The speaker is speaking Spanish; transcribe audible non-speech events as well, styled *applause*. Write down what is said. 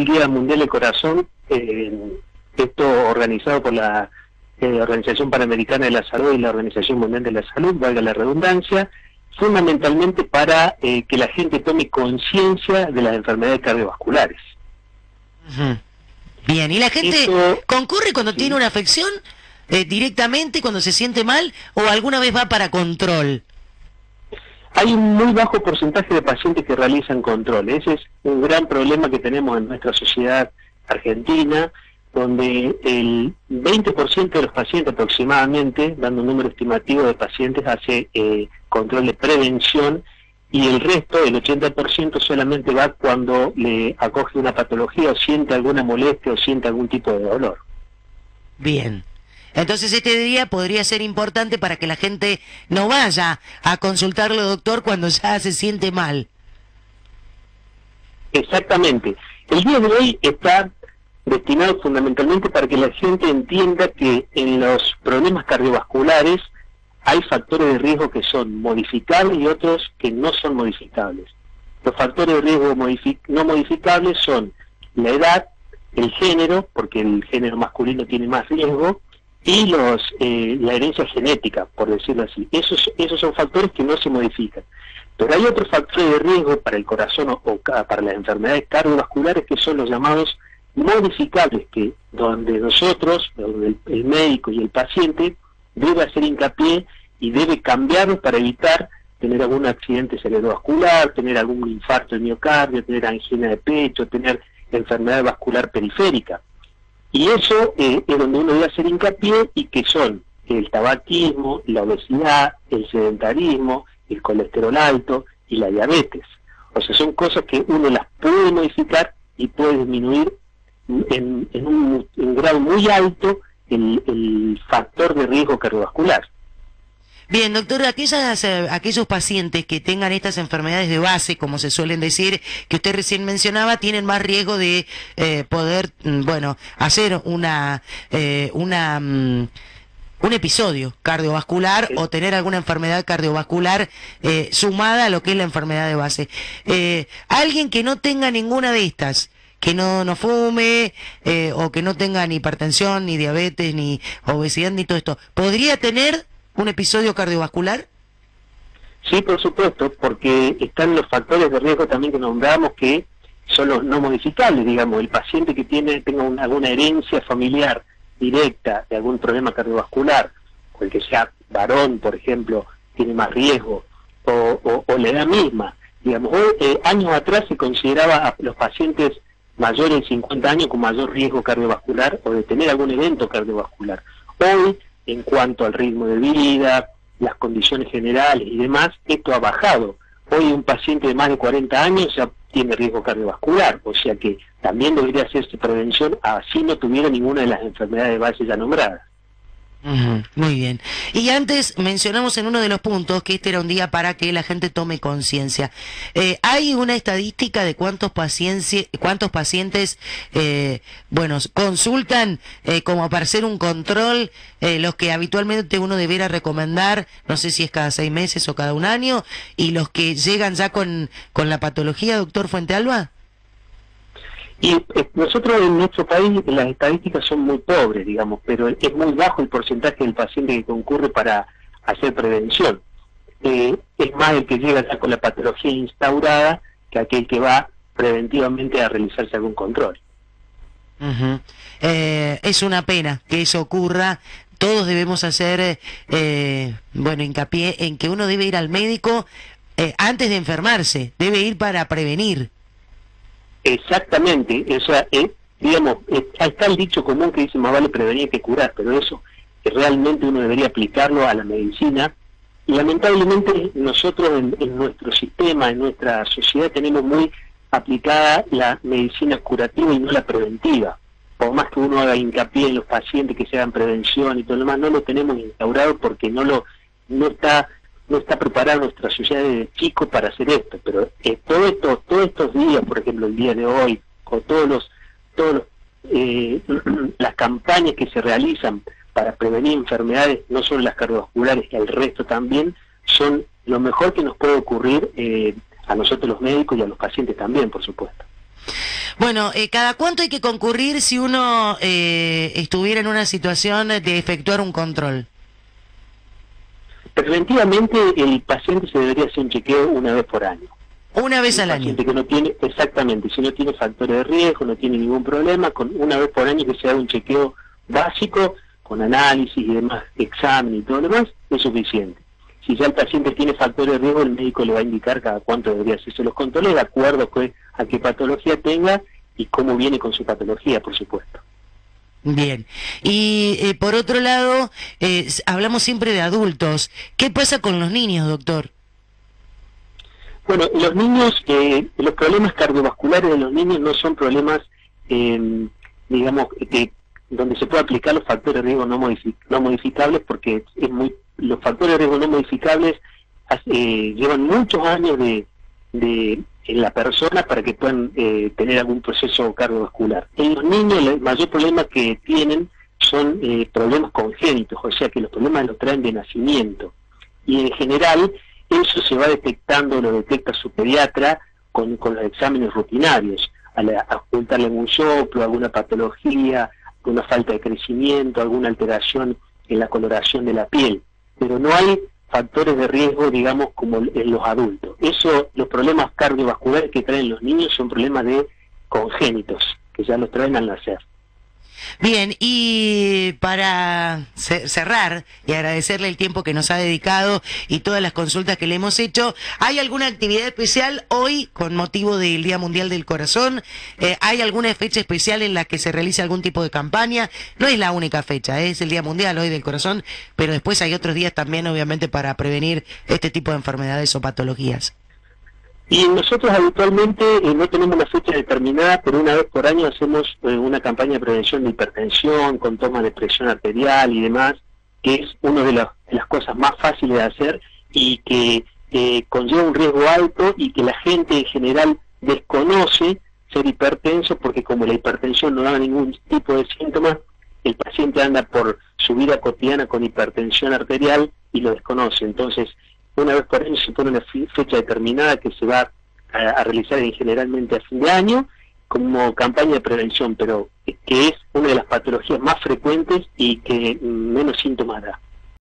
el Día Mundial del Corazón, esto organizado por la Organización Panamericana de la Salud y la Organización Mundial de la Salud, valga la redundancia, fundamentalmente para que la gente tome conciencia de las enfermedades cardiovasculares. Bien, ¿y la gente concurre cuando tiene una afección eh, directamente, cuando se siente mal, o alguna vez va para control? Hay un muy bajo porcentaje de pacientes que realizan control. Ese es un gran problema que tenemos en nuestra sociedad argentina, donde el 20% de los pacientes aproximadamente, dando un número estimativo de pacientes, hace eh, control de prevención y el resto, el 80%, solamente va cuando le acoge una patología o siente alguna molestia o siente algún tipo de dolor. Bien. Entonces este día podría ser importante para que la gente no vaya a consultarlo doctor cuando ya se siente mal. Exactamente. El día de hoy está destinado fundamentalmente para que la gente entienda que en los problemas cardiovasculares hay factores de riesgo que son modificables y otros que no son modificables. Los factores de riesgo no modificables son la edad, el género, porque el género masculino tiene más riesgo, y los eh, la herencia genética, por decirlo así. Esos, esos son factores que no se modifican. Pero hay otros factores de riesgo para el corazón o, para las enfermedades cardiovasculares que son los llamados modificables, que donde nosotros, donde el médico y el paciente, debe hacer hincapié y debe cambiarlo para evitar tener algún accidente cerebrovascular, tener algún infarto de miocardio, tener angina de pecho, tener enfermedad vascular periférica. Y eso eh, es donde uno debe hacer hincapié y que son el tabaquismo, la obesidad, el sedentarismo, el colesterol alto y la diabetes. O sea, son cosas que uno las puede modificar y puede disminuir en, un grado muy alto el, factor de riesgo cardiovascular. Bien, doctor, aquellas, eh, aquellos pacientes que tengan estas enfermedades de base, como se suelen decir, que usted recién mencionaba, tienen más riesgo de eh, poder, mm, bueno, hacer una, eh, una, mm, un episodio cardiovascular o tener alguna enfermedad cardiovascular sumada a lo que es la enfermedad de base. alguien que no tenga ninguna de estas, que no, no fume eh, o que no tenga ni hipertensión, ni diabetes, ni obesidad, ni todo esto, ¿podría tener un episodio cardiovascular? Sí, por supuesto, porque están los factores de riesgo también que nombramos que son los no modificables, digamos, el paciente que tiene tenga alguna herencia familiar directa de algún problema cardiovascular, o el que sea varón, por ejemplo, tiene más riesgo, o, o, la edad misma. Digamos, eh, años atrás se consideraba a los pacientes mayores de 50 años con mayor riesgo cardiovascular o de tener algún evento cardiovascular. Hoy, en cuanto al ritmo de vida, las condiciones generales y demás, esto ha bajado. Hoy un paciente de más de 40 años ya tiene riesgo cardiovascular, o sea que también debería hacerse prevención así no tuviera ninguna de las enfermedades de base ya nombradas muy bien. Y antes mencionamos en uno de los puntos que este era un día para que la gente tome conciencia. Eh, ¿Hay una estadística de cuántos cuántos pacientes eh, bueno, consultan eh, como para hacer un control, los que habitualmente uno debiera recomendar, no sé si es cada seis meses o cada un año, y los que llegan ya con, con la patología, doctor Fuentealba? Y eh, nosotros en nuestro país las estadísticas son muy pobres, digamos, pero es muy bajo el porcentaje del paciente que concurre para hacer prevención. Eh, es más el que llega ya con la patología instaurada que aquel que va preventivamente a realizarse algún control. Eh, es una pena que eso ocurra. Todos debemos hacer, bueno, hincapié en que uno debe ir al médico antes de enfermarse, debe ir para prevenir. Exactamente, o sea, eh, digamos, eh, está el dicho común que dice más vale prevenir que curar, pero eso realmente uno debería aplicarlo a la medicina. Y lamentablemente nosotros en, nuestro sistema, en nuestra sociedad, tenemos muy aplicada la medicina curativa y no la preventiva. Por más que uno haga hincapié en los pacientes que se hagan prevención y todo lo demás, no lo tenemos instaurado porque no lo no está no está preparada nuestra sociedad de chicos para hacer esto, pero eh, todo esto, todos estos días, por ejemplo el día de hoy, con todos los, todos eh, *clears throat* las campañas que se realizan para prevenir enfermedades, no solo las cardiovasculares, el resto también, son lo mejor que nos puede ocurrir eh, a nosotros los médicos y a los pacientes también, por supuesto. Bueno, eh, ¿cada cuánto hay que concurrir si uno eh, estuviera en una situación de efectuar un control? Preventivamente el paciente se debería hacer un chequeo una vez por año. Una vez al año. que no tiene, exactamente, si no tiene factores de riesgo, no tiene ningún problema, con una vez por año que se haga un chequeo básico, con análisis y demás, examen y todo lo demás, es suficiente. Si ya el paciente tiene factores de riesgo, el médico le va a indicar cada cuánto debería hacerse los controles, de acuerdo a qué patología tenga y cómo viene con su patología, por supuesto. Bien. Y eh, por otro lado, eh, hablamos siempre de adultos. ¿Qué pasa con los niños, doctor? Bueno, los niños, eh, los problemas cardiovasculares de los niños no son problemas, digamos, que donde se puede aplicar los factores de riesgo no, no modificables porque es muy los factores de riesgo no modificables llevan muchos años de, de la persona para que puedan eh, tener algún proceso cardiovascular. En los niños el mayor problema que tienen son eh, problemas congénitos, o sea que los problemas los traen de nacimiento. Y en general eso se va detectando, lo detecta su pediatra con, con los exámenes rutinarios, al ocultarle algún soplo, alguna patología, alguna falta de crecimiento, alguna alteración en la coloración de la piel. Pero no hay factores de riesgo, digamos, como en los adultos. Eso, los problemas cardiovasculares que traen los niños son problemas de congénitos, que ya los traen al nacer. Bien, y para cerrar y agradecerle el tiempo que nos ha dedicado y todas las consultas que le hemos hecho, ¿hay alguna actividad especial hoy con motivo del Día Mundial del Corazón? Eh, ¿Hay alguna fecha especial en la que se realice algún tipo de campaña? No es la única fecha, ¿eh? es el Día Mundial hoy del Corazón, pero después hay otros días también, obviamente, para prevenir este tipo de enfermedades o patologías. Y nosotros habitualmente eh, no tenemos una fecha determinada, pero una vez por año hacemos eh, una campaña de prevención de hipertensión, con toma de presión arterial y demás, que es una de, las cosas más fáciles de hacer y que eh, conlleva un riesgo alto y que la gente en general desconoce ser hipertenso porque como la hipertensión no da ningún tipo de síntomas, el paciente anda por su vida cotidiana con hipertensión arterial y lo desconoce. Entonces, una vez por año se pone una fecha determinada que se va a, realizar generalmente a fin de año como campaña de prevención, pero que es una de las patologías más frecuentes y que menos síntomas da.